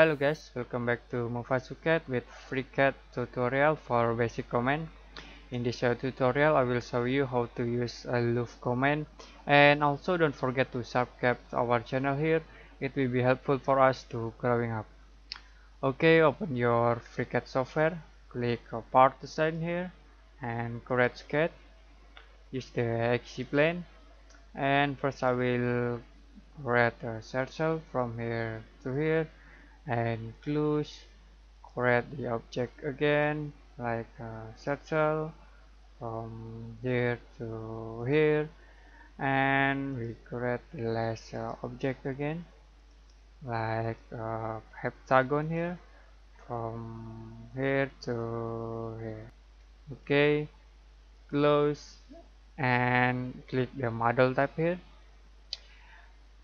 Hello guys, welcome back to Mufasu CAD with FreeCAD tutorial for basic command. In this uh, tutorial, I will show you how to use a loft command and also don't forget to subscribe to our channel here. It will be helpful for us to growing up. Okay, open your FreeCAD software, click part design here and create sketch. Use the XY plane and first I will create a circle from here to here and close create the object again like a circle from here to here and we create the last uh, object again like a heptagon here from here to here. Okay close and click the model type here.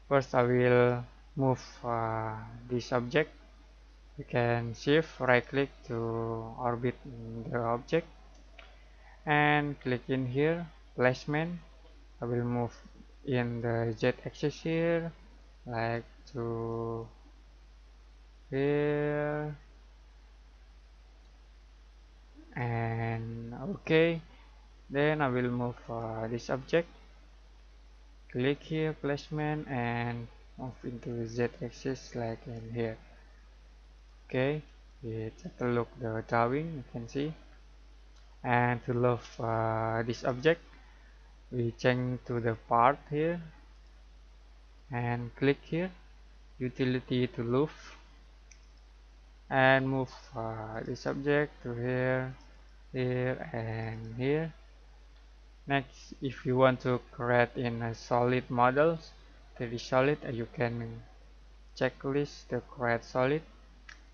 First I will move uh, this object. You can shift right click to orbit the object. And click in here placement. I will move in the z axis here like to here. And okay then I will move uh, this object. Click here placement and move into z-axis like in here. Okay we take a look the drawing you can see. And to load uh, this object we change to the part here. And click here utility to loft and move uh, this object to here here and here. Next if you want to create in a solid models 3d solid uh, you can checklist the create solid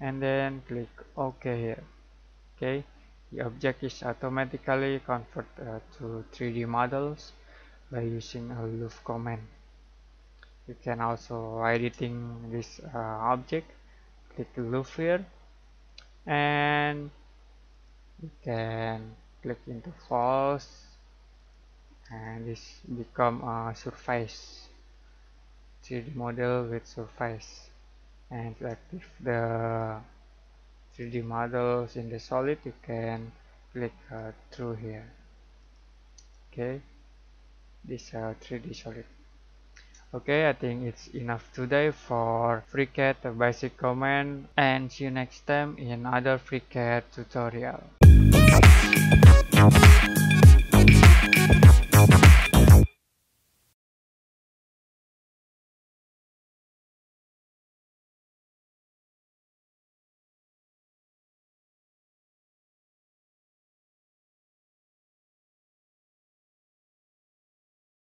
and then click ok here. Okay? The object is automatically converted uh, to 3d models by using a loft command. You can also editing this uh, object. Click loft here. And you can click into false. And this become a surface 3d model with surface. And to active the 3d models in the solid you can click uh, through here. Okay? This uh, 3d solid. Okay i think it's enough today for FreeCAD basic command. And see you next time in other FreeCAD tutorial